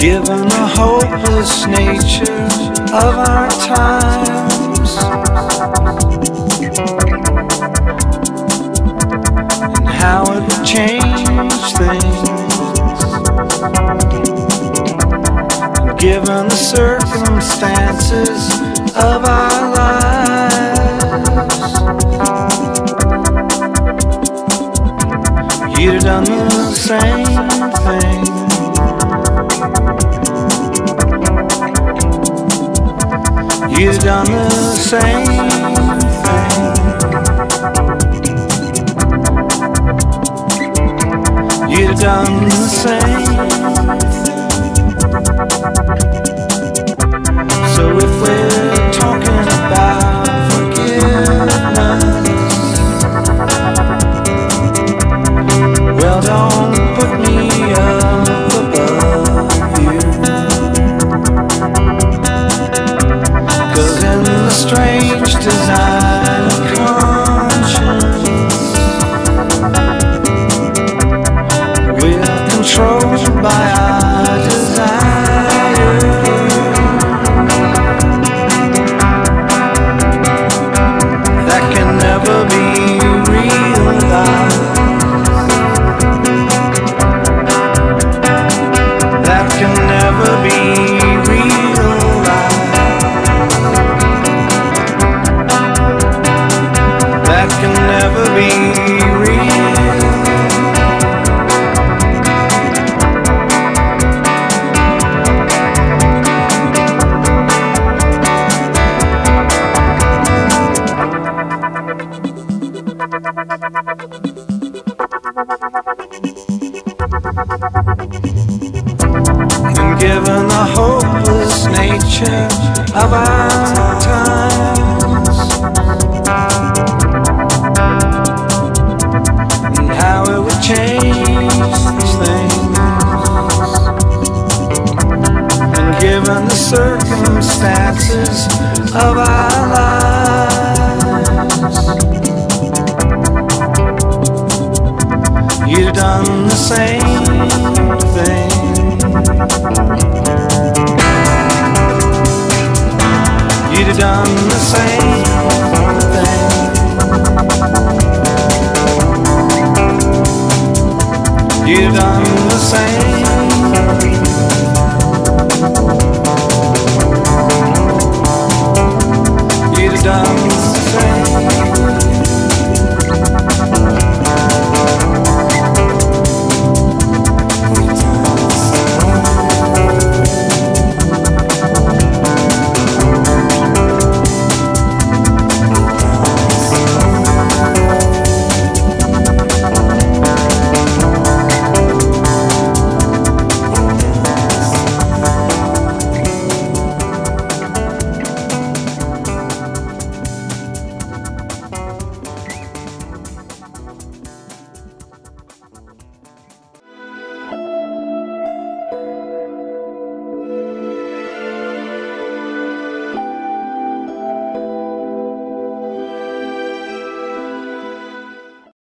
Given the hopeless nature of our times and how it would change things. And given the circumstances of our lives, you'd have done the same thing. You've done the same thing. You've done the same And given the hopeless nature of our times. and how it would change things. And given the circumstances of our lives, you've done the same thing. You'd have done the same thing. You've done the same